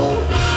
Oh!